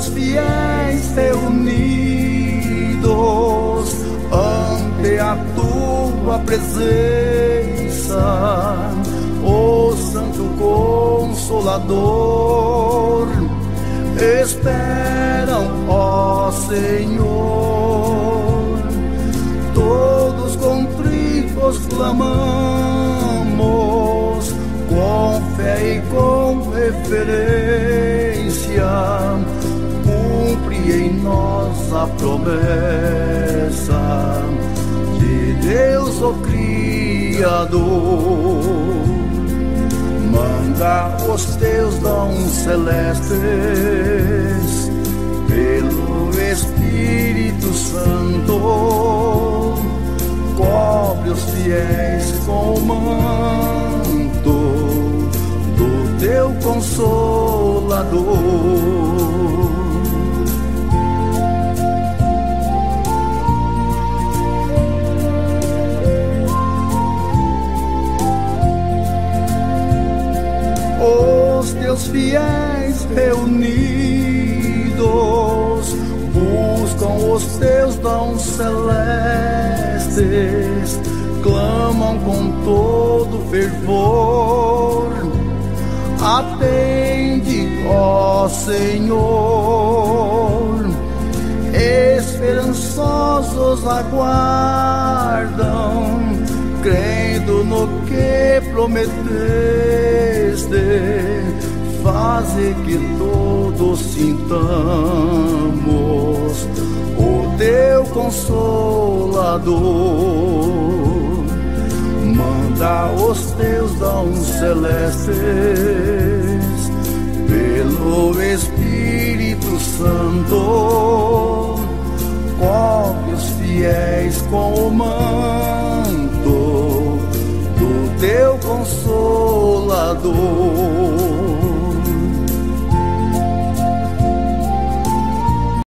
teus fiéis reunidos ante a tua presença, o Santo Consolador. Esperam, ó Senhor, todos contritos clamamos com fé e com reverência a promessa de Deus, o Criador. Manda os teus dons celestes pelo Espírito Santo, cobre os fiéis com o manto do teu consolador. Os fiéis reunidos buscam os teus dons celestes, clamam com todo fervor. Atende, ó Senhor, esperançosos aguardam, crendo no que prometeste faze que todos sintamos o teu consolador. Manda os teus dons celestes pelo Espírito Santo, cobre os fiéis com o manto do teu consolador